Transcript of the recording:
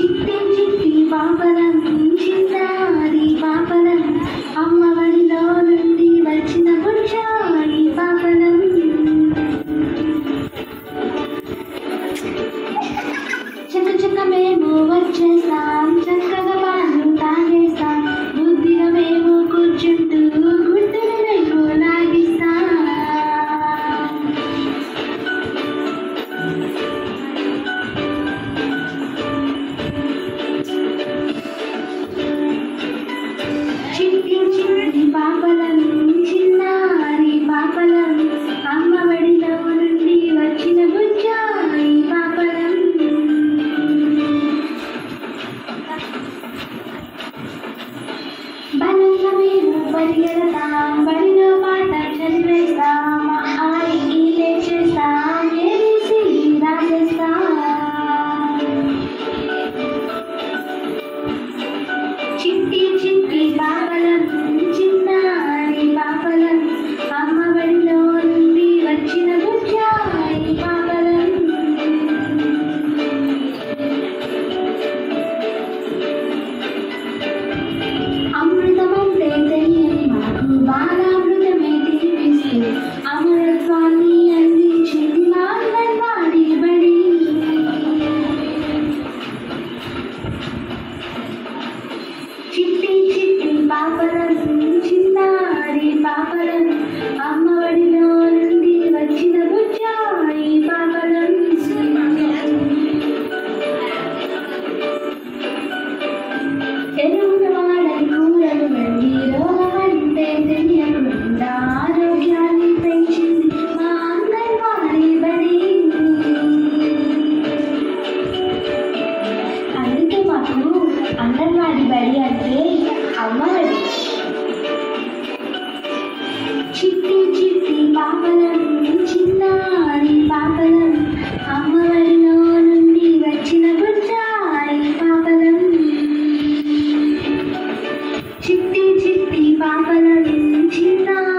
ಚಿಪ್ಪಿ ಚಿಪ್ಪಿ ಬಾಂಬನ సించినారి పాపలం అమ్మఒడిలో వచ్చిన బుజ్జాయి పాపలం ఎరువుల కూరలు నండి రోగాలంటే తెలియకుండా ఆరోగ్యాన్ని పెంచింది అంగన్వాడి బడి. అందుకే మాకు అంగన్వాడి బడి అంటే అమ్మ చిట్టి చిట్టి పాపలం చిన్నారి పాపలం అమ్మవారిలో నుండి వచ్చిన బుచ్చారి పాపలం చిట్టి చిట్టి పాపలను చిన్నారి